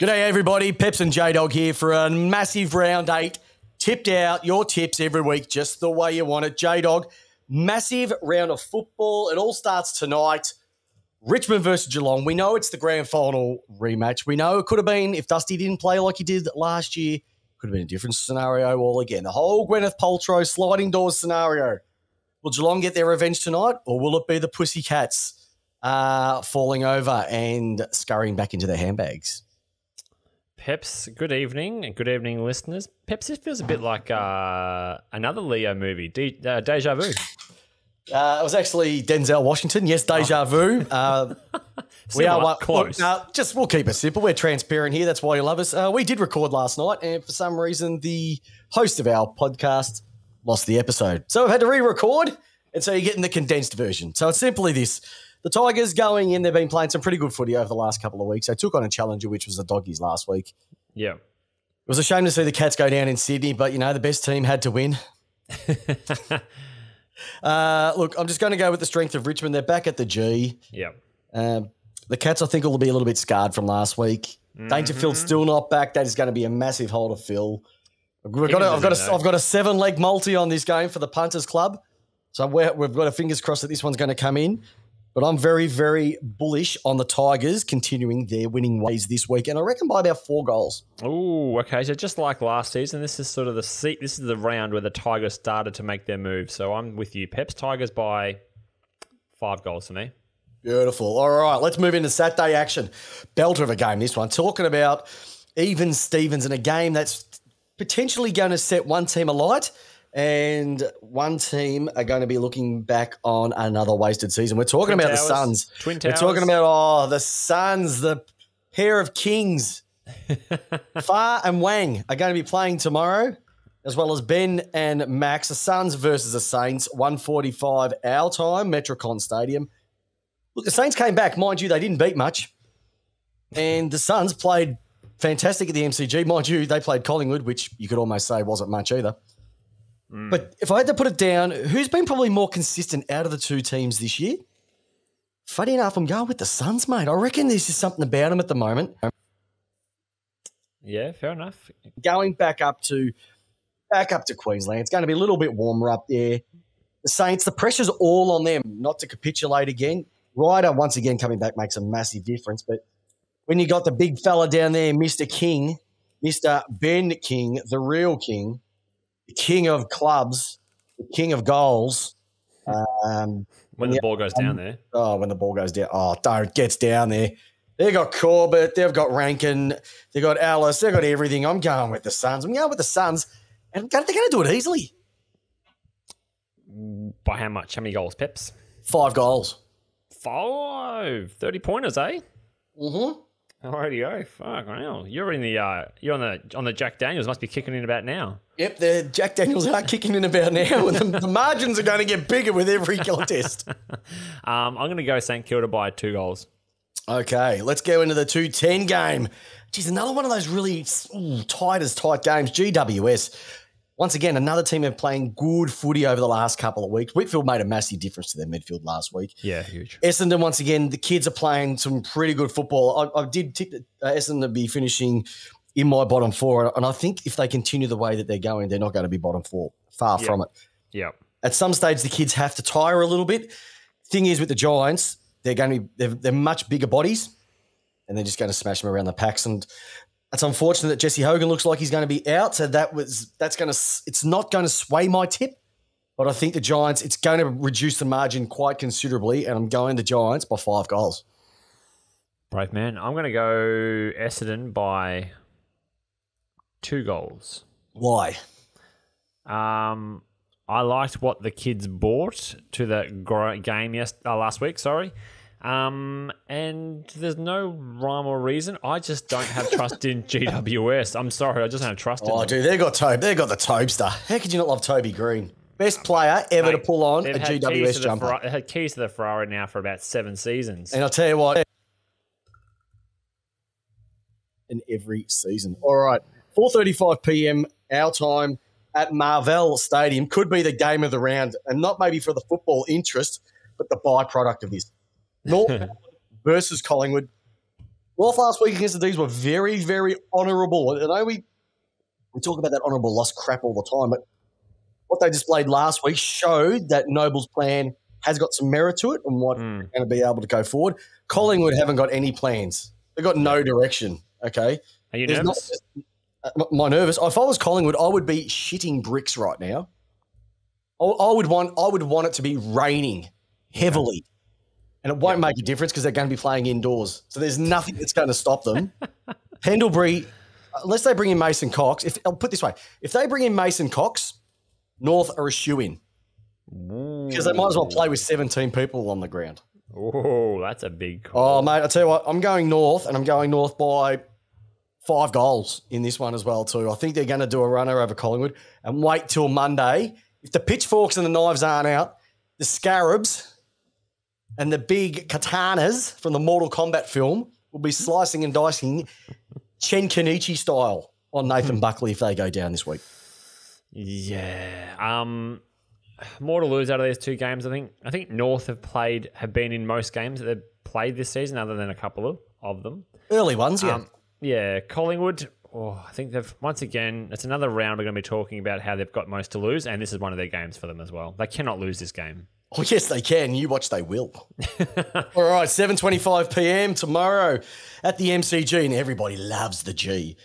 G'day, everybody. Peps and J Dog here for a massive round eight. Tipped out your tips every week, just the way you want it. J Dog, massive round of football. It all starts tonight. Richmond versus Geelong. We know it's the grand final rematch. We know it could have been, if Dusty didn't play like he did last year, could have been a different scenario all again. The whole Gwyneth Paltrow sliding doors scenario. Will Geelong get their revenge tonight, or will it be the Pussycats uh, falling over and scurrying back into their handbags? Peps, good evening and good evening, listeners. Peps, this feels a bit like uh, another Leo movie, De- uh, Deja Vu. Uh, it was actually Denzel Washington. Yes, deja vu. Uh, we are one, close. Look, uh, just we'll keep it simple. We're transparent here. That's why you love us. Uh, we did record last night, and for some reason, the host of our podcast lost the episode, so we've had to re-record, and so you're getting the condensed version. So it's simply this: the Tigers going in. They've been playing some pretty good footy over the last couple of weeks. They took on a challenger, which was the Doggies last week. Yeah. It was a shame to see the Cats go down in Sydney, but you know the best team had to win. Uh, look, I'm just going to go with the strength of Richmond. They're back at the G. yeah. Um, the Cats, I think, will be a little bit scarred from last week. Dangerfield still not back. That is going to be a massive hole to fill. We've got a, I've got a. I've got a seven leg multi on this game for the punters club, so we're, we've got a fingers crossed that this one's going to come in. But I'm very, very bullish on the Tigers continuing their winning ways this week, and I reckon by about four goals. Oh, okay. So just like last season, this is sort of the seat. This is the round where the Tigers started to make their move. So I'm with you, Peps. Tigers by five goals for me. Beautiful. All right, let's move into Saturday action. Belter of a game, this one. Talking about even Stevens in a game that's potentially going to set one team alight and one team are going to be looking back on another wasted season. We're talking Twin about the Towers. Suns. Twin We're talking about, oh, the Suns, the pair of kings. Far and Wang are going to be playing tomorrow, as well as Ben and Max. The Suns versus the Saints, 145 our time, Metricon Stadium. Look, the Saints came back. Mind you, they didn't beat much. And the Suns played fantastic at the MCG. Mind you, they played Collingwood, which you could almost say wasn't much either. Mm. But if I had to put it down, who's been probably more consistent out of the two teams this year? Funny enough, I'm going with the Suns, mate. I reckon there's just something about them at the moment. Yeah, fair enough. Going back up to back up to Queensland, it's going to be a little bit warmer up there. The Saints, the pressure's all on them not to capitulate again. Ryder, once again, coming back makes a massive difference. But when you got the big fella down there, Mr. King, Mr. Ben King, the real king, the king of clubs, the king of goals. Um, When the ball goes down there. oh, when the ball goes down, oh, don't gets down there. They've got Corbett, they've got Rankine, they've got Alice, they've got everything. I'm going with the Suns. I'm going with the Suns, and they're going to do it easily. By how much? How many goals, Peps? Five goals. Five. 30 pointers, eh? Mm-hmm. Alrighty go. Fuck hell. You're in the uh you're on the on the Jack Daniels must be kicking in about now. Yep, the Jack Daniels are kicking in about now, and the, the margins are going to get bigger with every contest. Um I'm gonna go St Kilda by two goals. Okay, let's go into the 210 game. Geez, another one of those really ooh, tight as tight games. GWS. Once again, another team have playing good footy over the last couple of weeks. Whitfield made a massive difference to their midfield last week. Yeah, huge. Essendon, once again, the kids are playing some pretty good football. I, I did tip uh, Essendon to be finishing in my bottom four, and I think if they continue the way that they're going, they're not going to be bottom four. Far Yeah. from it. Yeah. At some stage, the kids have to tire a little bit. Thing is, with the Giants, they're going to be they're, they're much bigger bodies, and they're just going to smash them around the packs. And it's unfortunate that Jesse Hogan looks like he's going to be out. So that was that's going to it's not going to sway my tip. But I think the Giants, it's going to reduce the margin quite considerably, and I'm going the Giants by five goals. Brave man. I'm gonna go Essendon by two goals. Why? Um, I liked what the kids bought to the game yes uh, last week. Sorry. Um, and there's no rhyme or reason. I just don't have trust in GWS. I'm sorry, I just don't have trust in Oh, them. dude, they got Toby. They got the Tobester. How could you not love Toby Greene? Best player ever to pull on a They've had GWS to the jumper. Ferrari, they had keys to the Ferrari now for about seven seasons. And I'll tell you what, in every season. All right, 4:35 p.m. our time at Marvel Stadium could be the game of the round, and not maybe for the football interest, but the byproduct of this. North versus Collingwood. North last week against the D's were very, very honourable. I know we we talk about that honourable loss crap all the time, but what they displayed last week showed that Noble's plan has got some merit to it and what Mm. going to be able to go forward. Collingwood haven't got any plans. They've got no direction. Okay. Are you There's not- nervous? Uh, my nervous. If I was Collingwood, I would be shitting bricks right now. I, I would want. I would want it to be raining heavily, and it won't make a difference because they're going to be playing indoors. So there's nothing that's going to stop them. Pendlebury, uh, unless they bring in Mason Cox. If I'll put it this way, if they bring in Mason Cox, North are a shoe in because they might as well play with 17 people on the ground. Oh, that's a big call. Oh, mate, I tell you what, I'm going north, and I'm going north by five goals in this one as well too. I think they're going to do a runner over Collingwood, and wait till Monday. If the pitchforks and the knives aren't out, the scarabs and the big katanas from the Mortal Kombat film will be slicing and dicing Chen Kenichi style on Nathan Buckley if they go down this week. Yeah. Um, more to lose out of these two games. I think. I think North have played have been in most games that they've played this season, other than a couple of, of them. Early ones, yeah. Um, yeah, Collingwood. Oh, I think they've once again. It's another round. We're going to be talking about how they've got most to lose, and this is one of their games for them as well. They cannot lose this game. Oh yes, they can. You watch, they will. All right, seven twenty-five PM tomorrow at the MCG, and everybody loves the G.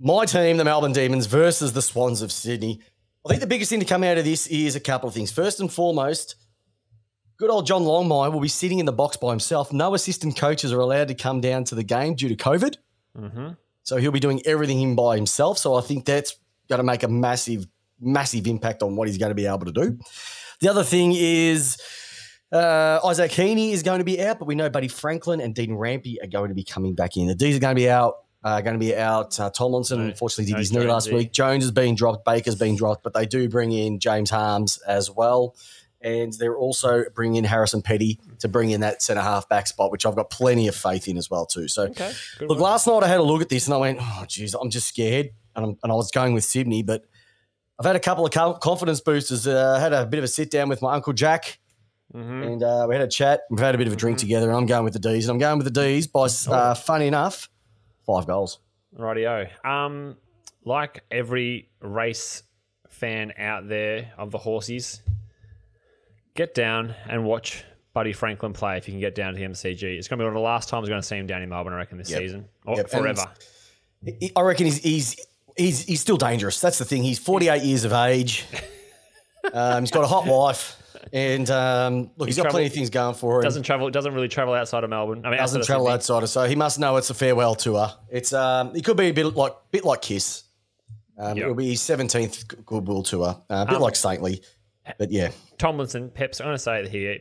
My team, the Melbourne Demons, versus the Swans of Sydney. I think the biggest thing to come out of this is a couple of things. First and foremost, good old John Longmire will be sitting in the box by himself. No assistant coaches are allowed to come down to the game due to COVID. Mm-hmm. So he'll be doing everything in by himself. So I think that's going to make a massive, massive impact on what he's going to be able to do. The other thing is uh, Isaac Heeney is going to be out, but we know Buddy Franklin and Dean Rampe are going to be coming back in. The D's are going to be out. Uh, going to be out. Uh, Tomlinson, No- unfortunately, did no his knee last week. Jones has been dropped. Baker's been dropped, but they do bring in James Harmes as well. And they're also bringing in Harrison Petty to bring in that centre half back spot, which I've got plenty of faith in as well too. So Okay. Look, one. last night I had a look at this and I went, oh, geez, I'm just scared. And, I'm, and I was going with Sydney, but I've had a couple of confidence boosters. Uh, I had a bit of a sit down with my Uncle Jack Mhm. and uh, we had a chat. We've had a bit of a drink together and I'm going with the D's. And I'm going with the D's by, uh, funny enough, five goals. Rightio. Um, like every race fan out there of the horses, get down and watch Buddy Franklin play if you can get down to the MCG. It's going to be one of the last times we're going to see him down in Melbourne, I reckon, this Yep. season or Yep, forever. I reckon he's, he's, he's, he's still dangerous. That's the thing. He's 48 years of age. Um, he's got a hot wife. And um, look, he's got travel- plenty of things going for him. Doesn't travel. Doesn't really travel outside of Melbourne. I mean, doesn't outside travel of Sydney. outside of, so he must know it's a farewell tour. It's um, it could be a bit like bit like Kiss. Um, Yep. It'll be his seventeenth goodwill tour, uh, a bit Um, like Saintly, but yeah, Tomlinson, Peps. I'm going to say it here.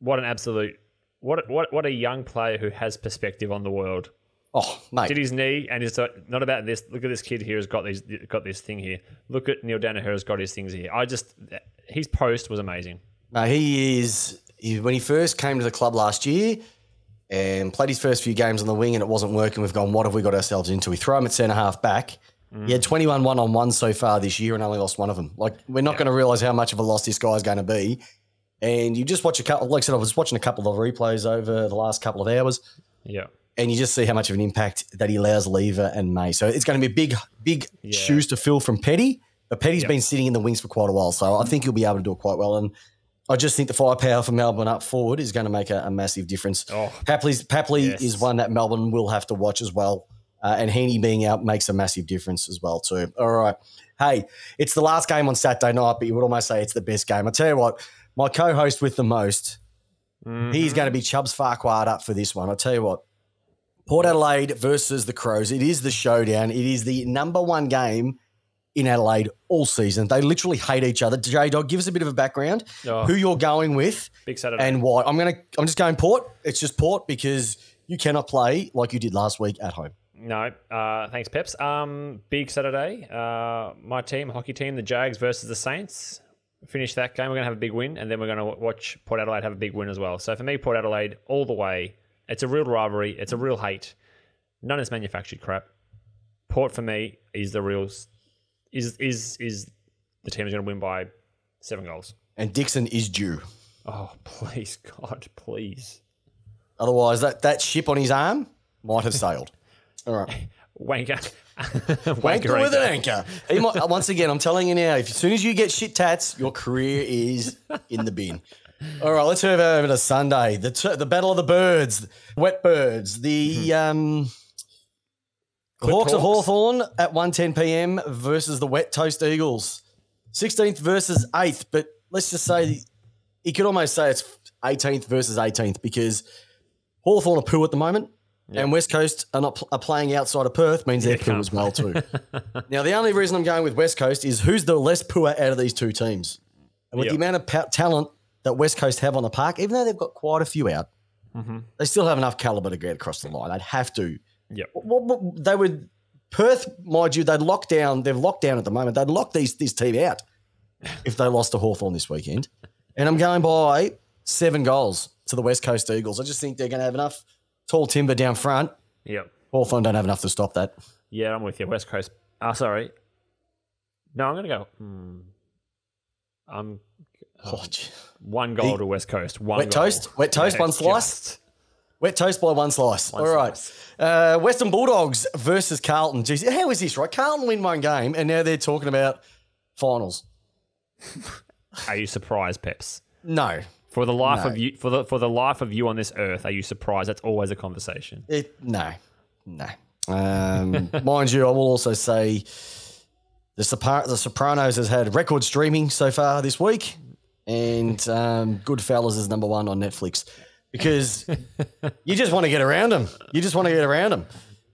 What an absolute. What what what a young player who has perspective on the world. Oh mate, Did his knee and is not about this. Look at this kid here has got these got this thing here. Look at Neale Daniher has got his things here. I just his post was amazing. no, he is. He, when he first came to the club last year and played his first few games on the wing and it wasn't working, we've gone, what have we got ourselves into? We throw him at centre half back. He had 21 one on one so far this year and only lost one of them. Like, we're not going to realise how much of a loss this guy's going to be. And you just watch a couple, like I said, I was watching a couple of replays over the last couple of hours. Yeah. And you just see how much of an impact that he allows Lever and May. So it's going to be a big, big Yeah. shoes to fill from Petty. But Petty's Yep. been sitting in the wings for quite a while, so I think he'll be able to do it quite well. And I just think the firepower for Melbourne up forward is going to make a, a massive difference. Oh. Papley's, Papley Yes. is one that Melbourne will have to watch as well. Uh, and Heeney being out makes a massive difference as well too. All right. Hey, it's the last game on Saturday night, but you would almost say it's the best game. I tell you what, my co-host with the most, He's going to be Chubbs Farquhar up for this one. I tell you what, Port Adelaide versus the Crows. It is the showdown. It is the number one game in Adelaide all season. They literally hate each other. J Dog, give us a bit of a background. Oh. Who you're going with Big Saturday. and why? I'm gonna. I'm just going Port. It's just Port because you cannot play like you did last week at home. no, uh, thanks, Peps. Um, big Saturday. Uh, my team, hockey team, the Jags versus the Saints. Finish that game. We're going to have a big win, and then we're going to watch Port Adelaide have a big win as well. So for me, Port Adelaide all the way. It's a real rivalry. It's a real hate. None is manufactured crap. Port for me is the real. Is is is the team is going to win by seven goals. And Dixon is due. Oh please, God, please. Otherwise, that that ship on his arm might have sailed. All right. Wanker. Wanker with an anchor. He might, once again, I'm telling you now, if as soon as you get shit tats, your career is in the bin. All right, let's move over to Sunday. The t- the Battle of the Birds, Wet Birds, the um, Hawks of. Hawthorn at 1.10 p.m. versus the Wet Toast Eagles. 16th versus 8th, but let's just say you could almost say it's 18th versus 18th because Hawthorn are poo at the moment. And West Coast are not are playing outside of Perth means they're poo as well too. now the only reason I'm going with West Coast is who's the less poor out of these two teams, and with Yep. the amount of pa- talent that West Coast have on the park, even though they've got quite a few out, Mm-hmm. they still have enough caliber to get across the line. They'd have to. Yeah. They would Perth, mind you, they'd lock down. They've locked down at the moment. They'd lock these this team out if they lost to Hawthorn this weekend. And I'm going by seven goals to the West Coast Eagles. I just think they're going to have enough tall timber down front. Yep. Hawthorn don't have enough to stop that. Yeah, I'm with you. West Coast. Ah, sorry. No, I'm going to go. Hmm. I'm Oh, gee. one goal The- to West Coast. One Wet goal. toast? Wet toast, one slice? just- Wet toast by one slice. One All right. slice. Uh, Western Bulldogs versus Carlton. Jeez, how is this, right? Carlton win one game, and now they're talking about finals. Are you surprised, Peps? No. For the life No. of you, for the for the life of you on this earth, are you surprised? That's always a conversation. It, no. No. Um, mind you, I will also say the, the Sopranos has had record streaming so far this week, and um, Goodfellas is number one on Netflix because you just want to get around them. You just want to get around them.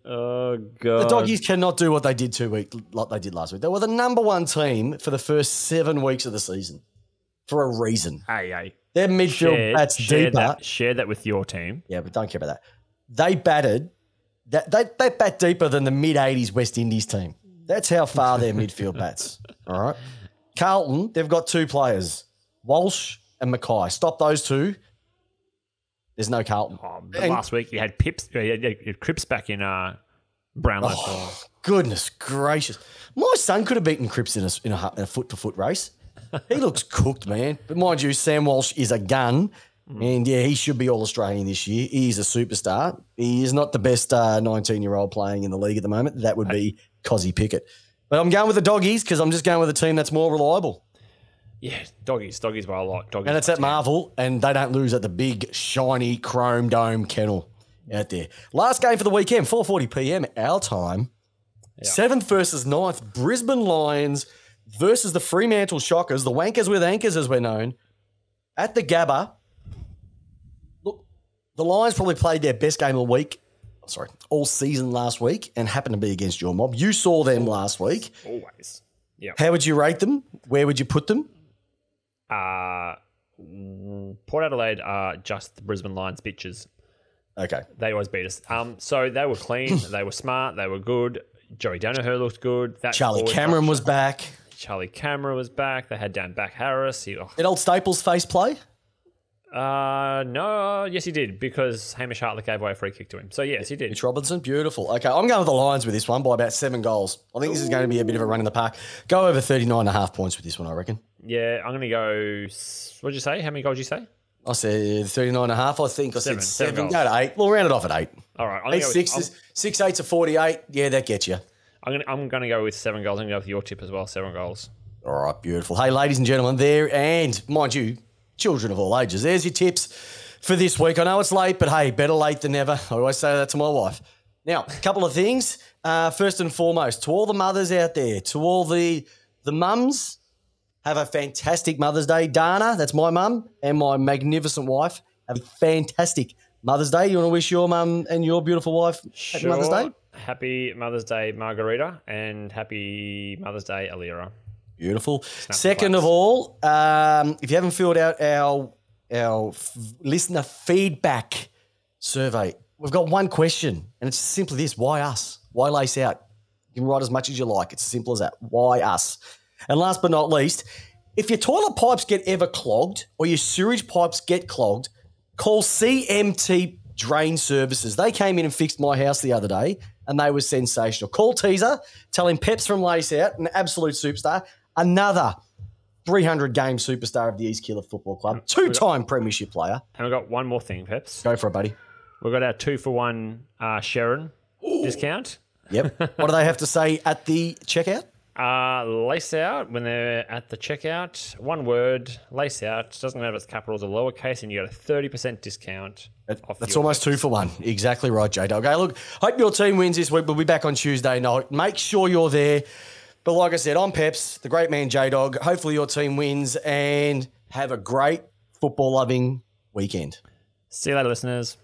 Oh god! The doggies cannot do what they did two week like they did last week. They were the number one team for the first seven weeks of the season for a reason. Hey, hey. Their midfield Share, bats share deeper. that. Share that with your team. Yeah, but don't care about that. They batted that they, they bat deeper than the mid '80s West Indies team. That's how far their midfield bats. All right. Carlton, they've got two players, Walsh and Mackay. Stop those two. There's no Carlton. Oh, And- last week you had Pips, you had, you had Cripps back in uh, Brownlow. Oh, goodness gracious. My son could have beaten Cripps in a, in a, in a foot to foot race. He looks cooked, man. But mind you, Sam Walsh is a gun. And yeah, he should be All Australian this year. He is a superstar. He is not the best 19 year old playing in the league at the moment. That would be Kozzy Pickett. But I'm going with the doggies because I'm just going with a team that's more reliable. Yeah, doggies, doggies by a lot. Doggies And it's at 10. Marvel, and they don't lose at the big, shiny, chrome dome kennel out there. Last game for the weekend, 4.40 p.m. our time. Seventh versus ninth, Brisbane Lions versus the Fremantle Shockers, the Wankers with anchors, as we're known, at the Gabba. Look, the Lions probably played their best game of the week, sorry, all season last week, and happened to be against your mob. You saw them last week. Always. Yeah. How would you rate them? Where would you put them? Uh, Port Adelaide are just the Brisbane Lions bitches. Okay. They always beat us. Um, so they were clean, they were smart, they were good. Joey Daniher looked good. That Charlie Cameron was back. Charlie Cameron was back. They had down back Harris. He, oh, Did old Staples face play? uh, no, yes, he did because Hamish Hartlett gave away a free kick to him. So yes, he did. Mitch Robinson, beautiful. Okay, I'm going with the Lions with this one by about seven goals. I think this is going to be a bit of a run in the park. Go over 39 and a half points with this one, I reckon. Yeah, I'm gonna go. What did you say? How many goals did you say? I said 39 and a half. I think I Seven, said seven seven. Go to eight. We'll round it off at eight. All right, I'm Eight sixes, six eights of 48. Yeah, that gets you. I'm, I'm gonna I'm gonna go with seven goals. I'm gonna go with your tip as well. Seven goals. All right, beautiful. Hey, ladies and gentlemen, there and mind you, children of all ages, there's your tips for this week. I know it's late, but hey, better late than never. I always say that to my wife. Now, a couple of things. Uh, first and foremost, to all the mothers out there, to all the the mums, have a fantastic Mother's Day. Dana, that's my mum, and my magnificent wife. Have a fantastic Mother's Day. You want to wish your mum and your beautiful wife happy Mother's Day? Happy Mother's Day, Margarita, and happy Mother's Day, Alira. Beautiful. the Second of all, um, if you haven't filled out our our f- listener feedback survey, we've got one question, and it's simply this: Why us? Why lace out? You can write as much as you like. It's as simple as that. Why us? And last but not least, if your toilet pipes get ever clogged or your sewage pipes get clogged, call CMT Drain Services. They came in and fixed my house the other day, and they were sensational. Call Teaser, tell him Peps from Lace Out, an absolute superstar, another 300 game superstar of the East Killer Football Club, two time premiership player. And I've got one more thing, Peps. Go for it, buddy. We've got our two for one uh, Sharon discount. Yep. what do they have to say at the checkout? Uh, lace out when they're at the checkout. One word, lace out. Doesn't matter if it's capitals or lowercase, and you get a 30% discount. off That's almost two for one. Exactly right, J Dog. Okay, look, hope your team wins this week. We'll be back on Tuesday night. Make sure you're there. But like I said, I'm Peps, the great man J Dog. Hopefully your team wins and have a great football loving weekend. See you later, listeners.